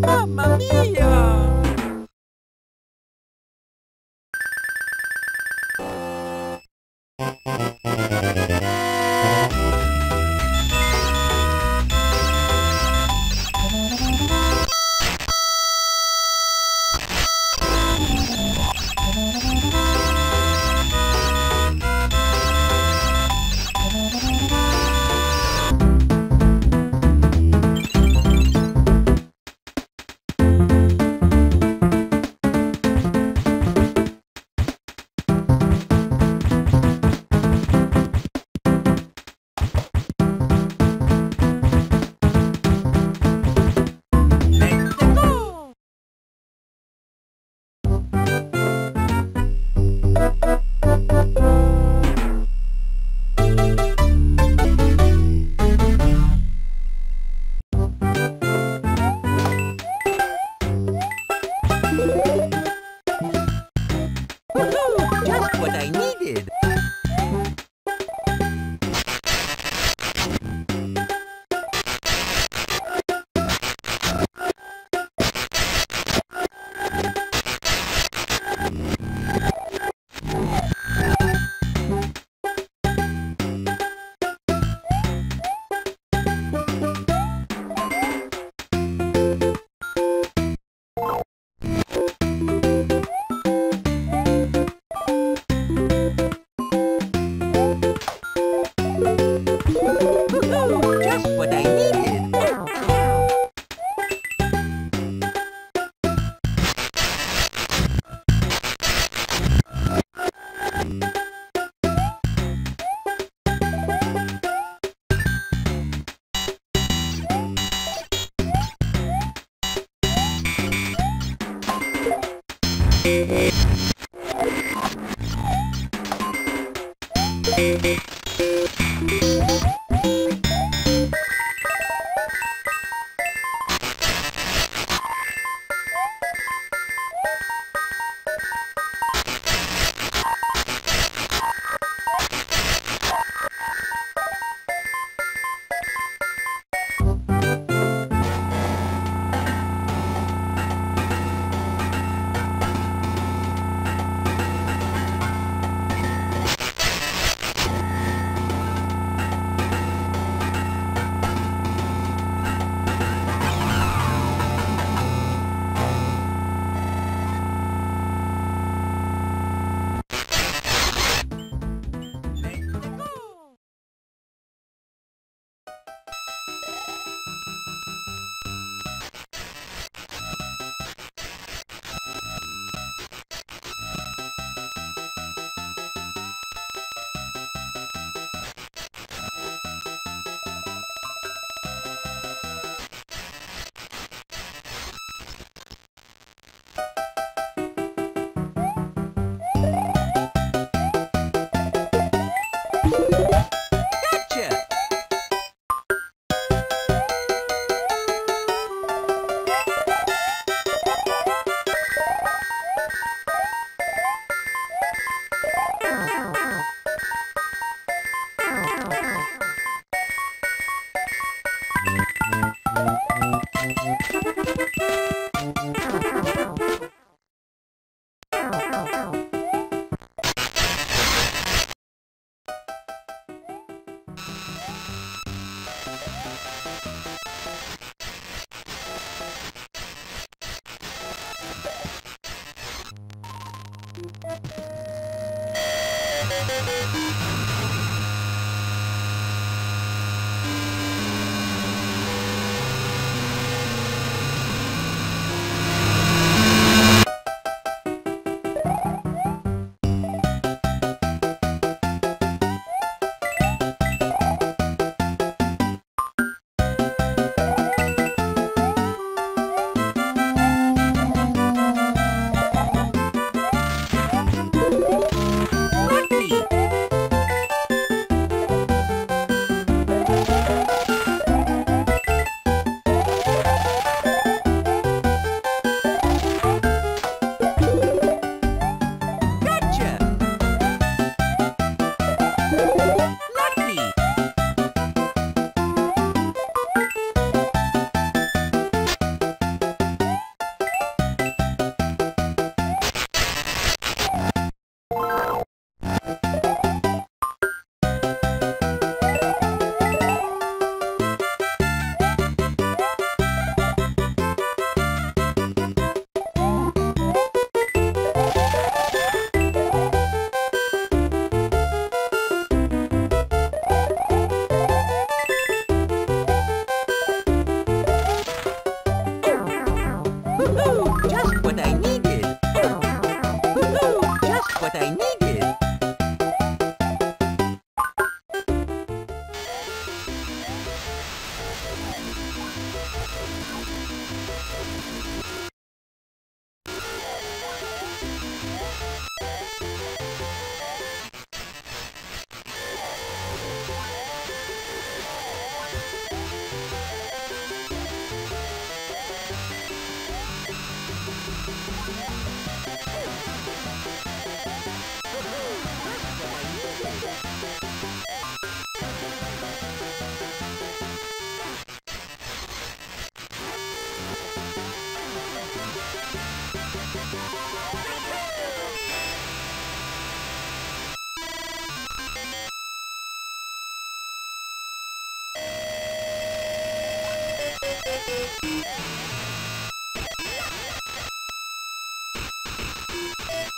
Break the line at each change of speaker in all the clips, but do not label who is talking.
Mamma mia! Thank you.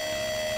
you